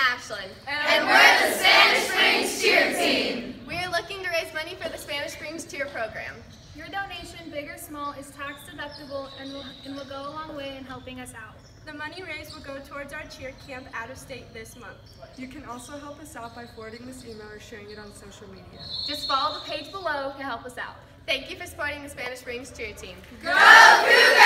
Ashland. And we're the Spanish Springs cheer team. We are looking to raise money for the Spanish Springs cheer program. Your donation, big or small, is tax deductible and will, and will go a long way in helping us out. The money raised will go towards our cheer camp out of state this month. You can also help us out by forwarding this email or sharing it on social media. Just follow the page below to help us out. Thank you for supporting the Spanish Springs cheer team. Go Cougars!